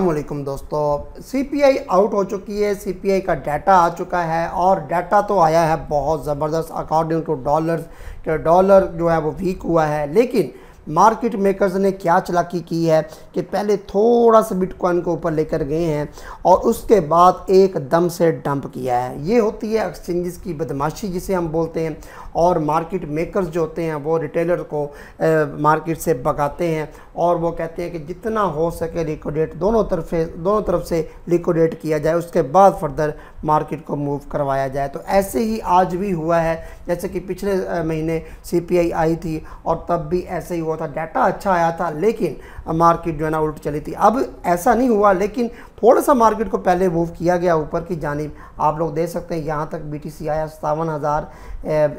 वालेकुम दोस्तों CPI out हो चुकी है सीपीआई का डाटा आ चुका है और डाटा तो आया है बहुत ज़बरदस्त अकॉर्डिंग टू डॉलर्स डॉलर जो है वो वीक हुआ है। लेकिन मार्केट मेकर्स ने क्या चलाकी की है कि पहले थोड़ा सा बिटकॉइन को ऊपर लेकर गए हैं और उसके बाद एक दम से डंप किया है। ये होती है एक्सचेंजेस की बदमाशी जिसे हम बोलते हैं और मार्केट मेकर्स जो होते हैं वो रिटेलर को मार्केट से भगाते हैं और वो कहते हैं कि जितना हो सके लिक्विडेट दोनों तरफ़ दोनों तरफ़ से लिक्विडेट किया जाए, उसके बाद फर्दर मार्केट को मूव करवाया जाए। तो ऐसे ही आज भी हुआ है, जैसे कि पिछले महीने सी आई थी और तब भी ऐसे ही हुआ था डाटा अच्छा आया था, लेकिन मार्केट जो है ना उल्ट चली थी। अब ऐसा नहीं हुआ, लेकिन थोड़ा सा मार्केट को पहले मूव किया गया ऊपर की जानब। आप लोग देख सकते हैं, यहाँ तक बी टी सी आया सतावन हज़ार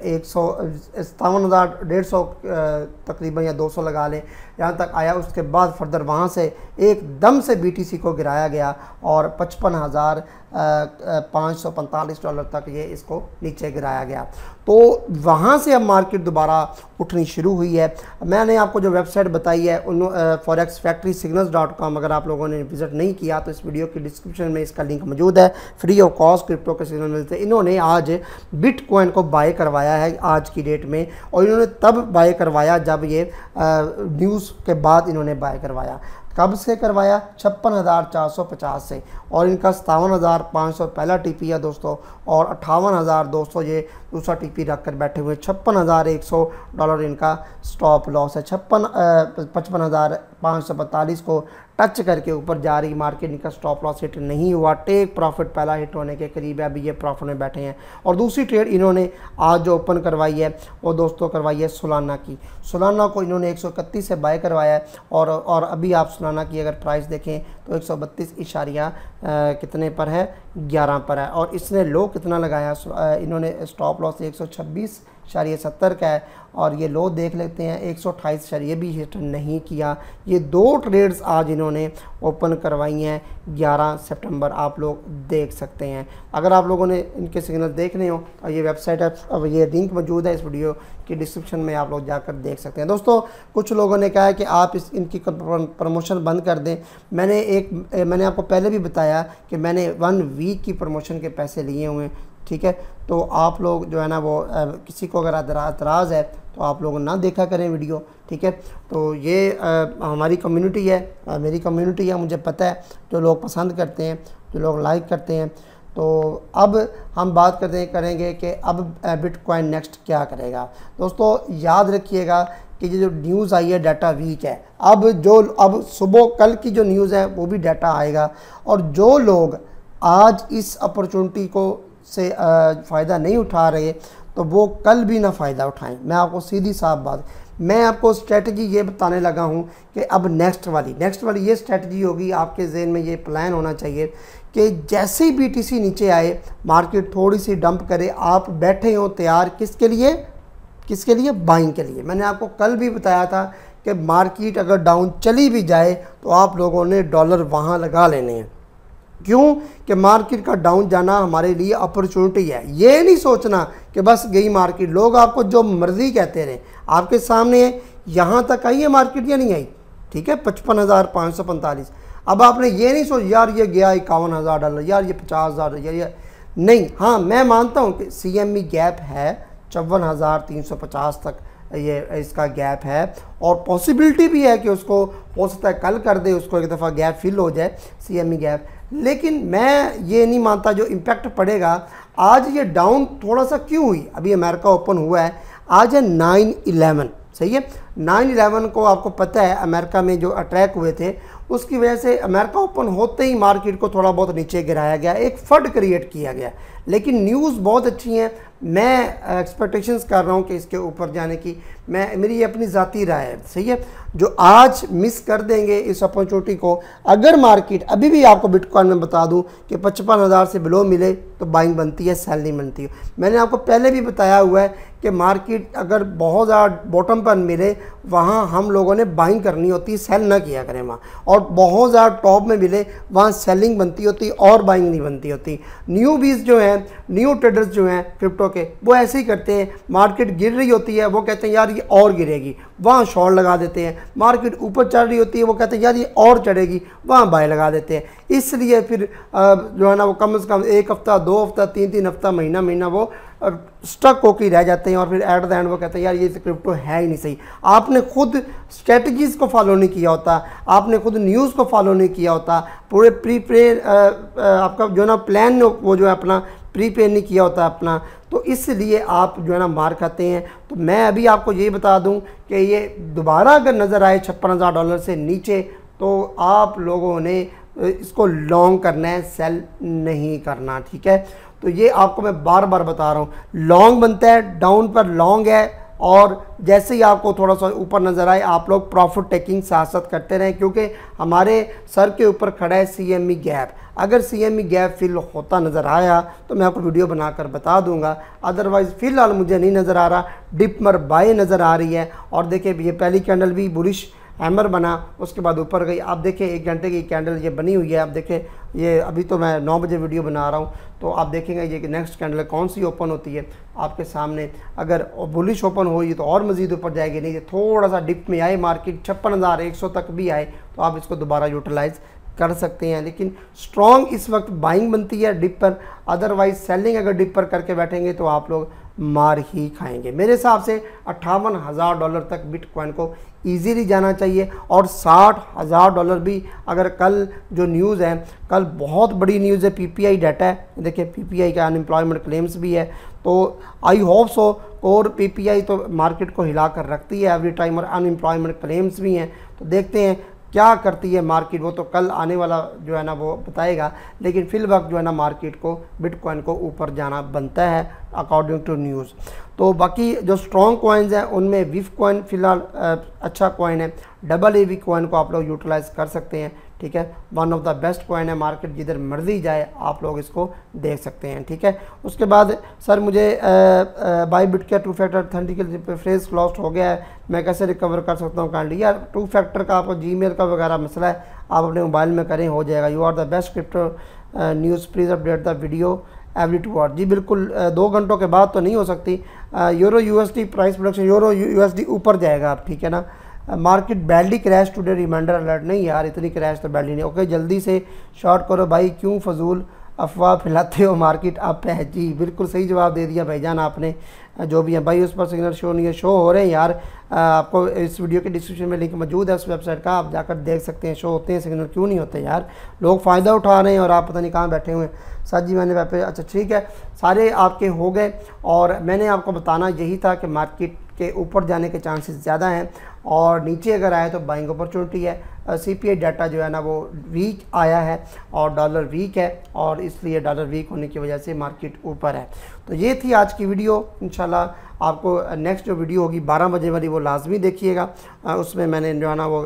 एक सौ सतावन हज़ार डेढ़ सौ तकरीबन या दो सौ लगा लें। यहाँ तक आया, उसके बाद फर्दर वहाँ से एकदम से बी टी सी को गिराया गया और पचपन हज़ार पाँच सौ पैंतालीस डॉलर तक ये इसको नीचे गिराया गया। तो वहाँ से अब मार्केट दोबारा उठनी शुरू हुई है। मैंने आपको जो वेबसाइट बताई है, उन forex factory signals dot com अगर आप लोगों ने विज़िट नहीं किया तो इस वीडियो के डिस्क्रिप्शन में इसका लिंक मौजूद है. फ्री ऑफ़ कॉस्ट क्रिप्टो के सिग्नल मिलते इन्होंने आज बिट को बाय करवाया है आज की डेट में और इन्होंने तब बाय करवाया जब ये न्यूज़ के बाद इन्होंने बाय करवाया. कब से करवाया? छप्पन हज़ार चार सौ पचास से. और इनका सतावन हज़ार पाँच सौ पहला टीपी है दोस्तों और अट्ठावन हज़ार दो सौ ये दूसरा टीपी रख कर बैठे हुए छप्पन हज़ार एक सौ डॉलर इनका स्टॉप लॉस है. छप्पन पचपन हज़ार पाँच सौ को टच करके ऊपर जा रही मार्केट, इनका स्टॉप लॉस हिट नहीं हुआ। टेक प्रॉफिट पहला हिट होने के करीब है, अभी ये प्रॉफिट में बैठे हैं। और दूसरी ट्रेड इन्होंने आज जो ओपन करवाई है, वो दोस्तों करवाई है सोलाना की। सोलाना को इन्होंने एक सौ इकतीस से बाय करवाया है, और और अभी आप सोलाना की अगर प्राइस देखें तो एक सौ कितने पर है? ग्यारह पर है। और इसने लो कितना लगाया? इन्होंने स्टॉप लॉस एक सौ छब्बीस शरीय सत्तर का है और ये लो देख लेते हैं, एक सौ अट्ठाईस शरीय भी हिट नहीं किया। ये दो ट्रेड्स आज इन्होंने ओपन करवाई हैं 11 सितंबर आप लोग देख सकते हैं। अगर आप लोगों ने इनके सिग्नल देखने हो तो ये वेबसाइट है, अब ये लिंक मौजूद है इस वीडियो की डिस्क्रिप्शन में आप लोग जाकर देख सकते हैं। दोस्तों, कुछ लोगों ने कहा है कि आप इस, इनकी प्रमोशन बंद कर दें। मैंने एक मैंने आपको पहले भी बताया कि मैंने वन वीक की प्रमोशन के पैसे लिए हुए हैं। ठीक है? तो आप लोग जो है ना वो किसी को अगर एतराज़ है तो आप लोग ना देखा करें वीडियो ठीक है? तो ये आ, हमारी कम्युनिटी है आ, मेरी कम्युनिटी है मुझे पता है जो लोग पसंद करते हैं जो लोग लाइक करते हैं। तो अब हम बात करते करेंगे कि अब बिटकॉइन नेक्स्ट क्या करेगा। दोस्तों याद रखिएगा कि ये जो न्यूज़ आई है डाटा वीक है। अब जो अब सुबह कल की जो न्यूज़ है वो भी डाटा आएगा। और जो लोग आज इस अपॉर्चुनिटी को से फ़ायदा नहीं उठा रहे तो वो कल भी ना फ़ायदा उठाएँ। मैं आपको सीधी साफ़ बात, मैं आपको स्ट्रेटजी ये बताने लगा हूँ कि अब नेक्स्ट वाली नेक्स्ट वाली ये स्ट्रेटजी होगी, आपके जहन में ये प्लान होना चाहिए कि जैसे ही बीटीसी नीचे आए मार्केट थोड़ी सी डंप करे, आप बैठे हो तैयार किसके लिए? किसके लिए? बाइंग के लिए। मैंने आपको कल भी बताया था कि मार्केट अगर डाउन चली भी जाए तो आप लोगों ने डॉलर वहाँ लगा लेने हैं। क्यों कि मार्केट का डाउन जाना हमारे लिए अपॉर्चुनिटी है? ये नहीं सोचना कि बस गई मार्केट। लोग आपको जो मर्ज़ी कहते रहे। आपके सामने है यहाँ तक आई है मार्केट या नहीं आई? ठीक है, पचपन हज़ार पाँच सौ पैंतालीस। अब आपने ये नहीं सोच, यार ये गया इक्यावन हज़ार डॉलर, यार ये पचास हज़ार यार ये नहीं। हाँ मैं मानता हूँ कि सी एम ई गैप है, चौवन हज़ार तीन सौ पचास तक ये, इसका गैप है। और पॉसिबिलिटी भी है कि उसको, हो सकता है कल कर दे, उसको एक दफ़ा गैप फिल हो जाए सी एम ई गैप लेकिन मैं ये नहीं मानता जो इम्पैक्ट पड़ेगा। आज ये डाउन थोड़ा सा क्यों हुई? अभी अमेरिका ओपन हुआ है। आज है नाइन इलेवन सही है? नाइन इलेवन को आपको पता है, अमेरिका में जो अटैक हुए थे, उसकी वजह से अमेरिका ओपन होते ही मार्केट को थोड़ा बहुत नीचे गिराया गया। एक फंड क्रिएट किया गया। लेकिन न्यूज़ बहुत अच्छी हैं। मैं एक्सपेक्टेशंस कर रहा हूँ कि इसके ऊपर जाने की। मैं, मेरी ये अपनी ज़ाती राय है, सही है? जो आज मिस कर देंगे इस अपॉर्चुनिटी को, अगर मार्केट अभी भी आपको बिटकॉइन में बता दूँ कि पचपन हज़ार से बिलो मिले तो बाइंग बनती है सेल नहीं बनती है। मैंने आपको पहले भी बताया हुआ है कि मार्केट अगर बहुत ज़्यादा बॉटम पर मिले, वहाँ हम लोगों ने बाइंग करनी होती है सेल ना किया करें वहाँ। और बहुत ज़्यादा टॉप में मिले, वहाँ सेलिंग बनती होती और बाइंग नहीं बनती होती। न्यू बीज जो हैं न्यू ट्रेडर्स जो हैं क्रिप्टो के, वो ऐसे ही करते हैं मार्केट गिर रही होती है, वो कहते हैं, यार, ये और गिरेगी। वहाँ शॉर्ट लगा देते हैं मार्केट ऊपर चढ़ रही होती है, वो कहते हैं, यार, ये और चढ़ेगी। वहाँ बाय लगा देते हैं। इसलिए फिर जो है ना, वो कम से कम एक हफ़्ता, दो हफ़्ता, तीन तीन हफ़्ता, महीना महीना वो स्टक होकर रह जाते हैं और फिर एट द एंड वो कहते हैं, यार, ये क्रिप्टो है ही नहीं सही। आपने खुद स्ट्रेटजीज़ को फॉलो नहीं किया होता, आपने खुद न्यूज़ को फॉलो नहीं किया होता, पूरे प्री प्रे आपका जो ना प्लान वो जो है अपना प्री पे नहीं किया होता अपना तो इसलिए आप जो है ना मार खाते हैं। तो मैं अभी आपको ये बता दूँ कि ये दोबारा अगर नज़र आए छप्पन हज़ार डॉलर से नीचे तो आप लोगों ने इसको लॉन्ग करना है सेल नहीं करना, ठीक है? तो ये आपको मैं बार बार बता रहा हूँ। लॉन्ग बनता है डाउन पर लॉन्ग है और जैसे ही आपको थोड़ा सा ऊपर नज़र आए, आप लोग प्रॉफिट टेकिंग साथ करते रहें, क्योंकि हमारे सर के ऊपर खड़ा है सी एम ई गैप अगर C M E gap fill होता नज़र आया तो मैं आपको वीडियो बनाकर बता दूँगा। अदरवाइज़ फ़िलहाल मुझे नहीं नज़र आ रहा डिपमर बाय नज़र आ रही है। और देखिए, ये पहली कैंडल भी बुरिश हैमर बना, उसके बाद ऊपर गई। आप देखें, एक घंटे की कैंडल ये बनी हुई है। आप देखें, ये अभी तो मैं नौ बजे वीडियो बना रहा हूँ। तो आप देखेंगे, ये नेक्स्ट कैंडल कौन सी ओपन होती है आपके सामने। अगर बुलिश ओपन हुई तो और मज़ीद ऊपर जाएगी। नहीं थोड़ा सा डिप में आए मार्केट छप्पन हज़ार एक सौ तक भी आए तो आप इसको दोबारा यूटिलाइज़ कर सकते हैं। लेकिन स्ट्रॉन्ग इस वक्त बाइंग बनती है डिप पर। अदरवाइज़ सेलिंग अगर डिप पर करके बैठेंगे तो आप लोग मार ही खाएँगे। मेरे हिसाब से अट्ठावन हज़ार डॉलर तक बिटकॉइन को इजीली जाना चाहिए और साठ हज़ार डॉलर भी अगर कल जो न्यूज़ है, कल बहुत बड़ी न्यूज़ है पीपीआई डाटा है। देखिए पीपीआई का अनएम्प्लॉयमेंट क्लेम्स भी है। तो आई होप सो और पीपीआई तो मार्केट को हिला कर रखती है एवरी टाइम और अनएम्प्लॉयमेंट क्लेम्स भी हैं। तो देखते हैं क्या करती है मार्केट, वो तो कल आने वाला जो है ना वो बताएगा, लेकिन फिल वक्त जो है ना मार्केट को, बिटकॉइन को ऊपर जाना बनता है अकॉर्डिंग टू न्यूज़ तो बाकी जो स्ट्रॉन्ग कॉइन्स हैं, उनमें विफ कॉइन फ़िलहाल अच्छा कॉइन है डबल ए वी कॉइन को आप लोग यूटिलाइज़ कर सकते हैं। ठीक है? One of the best coin है मार्केट जिधर मर्ज़ी जाए, आप लोग इसको देख सकते हैं, ठीक है? उसके बाद, सर, मुझे बाई बिट का two factor authentication phrase lost हो गया है, मैं कैसे रिकवर कर सकता हूँ काइंडली यार टू फैक्टर का आपको जी का वगैरह मसला है, आप अपने मोबाइल में करें, हो जाएगा। You are the best crypto news please update the video every two hour जी, बिल्कुल दो घंटों के बाद तो नहीं हो सकती। Euro USD price production euro USD ऊपर जाएगा आप ठीक है ना? Market badly crash today, reminder alert नहीं यार, इतनी क्रैश तो बैडली नहीं। ओके, जल्दी से शॉर्ट करो भाई, क्यों फजूल अफवाह फैलाते हो मार्केट? आप है जी, बिल्कुल सही जवाब दे दिया भाईजान आपने, जो भी है। भाई, उस पर सिग्नल शो नहीं है, शो हो रहे हैं यार। आपको इस वीडियो के डिस्क्रिप्शन में लिंक मौजूद है, उस वेबसाइट का, आप जाकर देख सकते हैं, शो होते हैं, सिग्नल क्यों नहीं होते यार? लोग फ़ायदा उठा रहे हैं और आप पता नहीं कहाँ बैठे हुए हैं। सर जी, मैंने पे अच्छा ठीक है, सारे आपके हो गए, और मैंने आपको बताना यही था कि मार्केट के ऊपर जाने के चांसेस ज़्यादा हैं और नीचे अगर आए तो बाइंग अपॉर्चुनिटी है। सी पी आई डाटा जो है ना वो वीक आया है और डॉलर वीक है और इसलिए डॉलर वीक होने की वजह से मार्केट ऊपर है। तो ये थी आज की वीडियो इंशाल्लाह आपको नेक्स्ट जो वीडियो होगी 12 बजे वाली वो लाजमी देखिएगा। उसमें मैंने जो है ना वो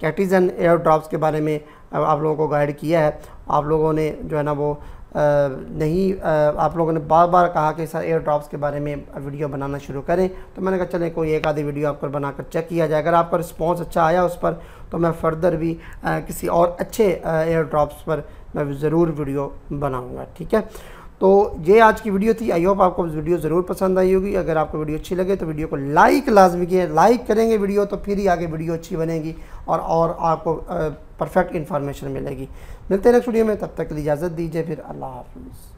कैटिजन एयर ड्रॉप्स के बारे में आप लोगों को गाइड किया है। आप लोगों ने जो है ना वो आ, नहीं आ, आप लोगों ने बार बार कहा कि सर एयर ड्रॉप्स के बारे में वीडियो बनाना शुरू करें। तो मैंने कहा चलें कोई एक आधी वीडियो आपको बनाकर चेक किया जाए। अगर आपका रिस्पॉन्स अच्छा आया उस पर तो मैं फ़र्दर भी आ, किसी और अच्छे एयर ड्रॉप्स पर मैं ज़रूर वीडियो बनाऊँगा। ठीक है? तो ये आज की वीडियो थी। आई होप आपको वीडियो ज़रूर पसंद आई होगी। अगर आपको वीडियो अच्छी लगे तो वीडियो को लाइक लाजमी किए लाइक करेंगे वीडियो तो फिर ही आगे वीडियो अच्छी बनेगी और और आपको परफेक्ट इन्फॉर्मेशन मिलेगी। मिलते हैं नेक्स्ट वीडियो में, तब तक के लिए इजाज़त दीजिए, फिर अल्लाह हाफिज़।